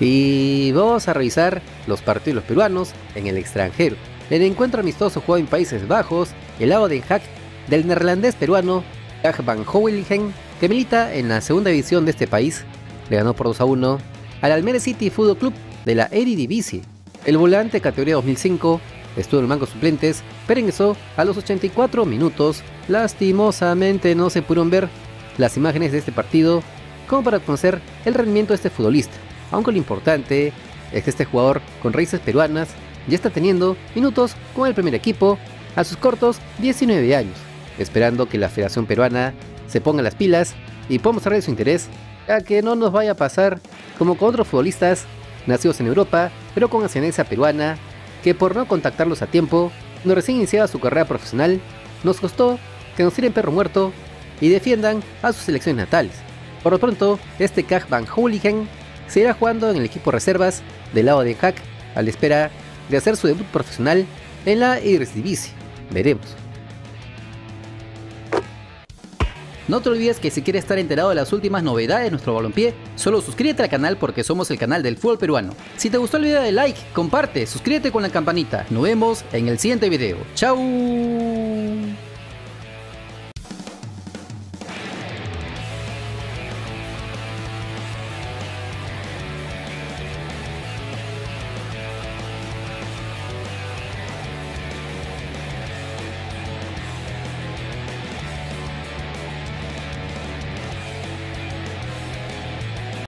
Y vamos a revisar los partidos peruanos en el extranjero. El encuentro amistoso jugado en Países Bajos, el lado de Hack del neerlandés peruano Dag van Houwelingen, que milita en la segunda división de este país, le ganó por 2 a 1 al Almere City Football Club de la Eredivisie. El volante categoría 2005 estuvo en el banco suplentes, pero ingresó a los 84 minutos. Lastimosamente no se pudieron ver las imágenes de este partido como para conocer el rendimiento de este futbolista, aunque lo importante es que este jugador con raíces peruanas ya está teniendo minutos con el primer equipo a sus cortos 19 años, esperando que la Federación Peruana se ponga las pilas y pueda mostrarle su interés, a que no nos vaya a pasar como con otros futbolistas nacidos en Europa, pero con ascendencia peruana, que por no contactarlos a tiempo, no recién iniciaba su carrera profesional, nos costó que nos tiren perro muerto y defiendan a sus selecciones natales. Por lo pronto, este Kag Van Hooligan seguirá jugando en el equipo reservas del lado de Hack a la espera de hacer su debut profesional en la Eredivisie. Veremos. No te olvides que si quieres estar enterado de las últimas novedades de nuestro balompié, solo suscríbete al canal porque somos el canal del fútbol peruano. Si te gustó el video de like, comparte, suscríbete con la campanita. Nos vemos en el siguiente video. ¡Chao!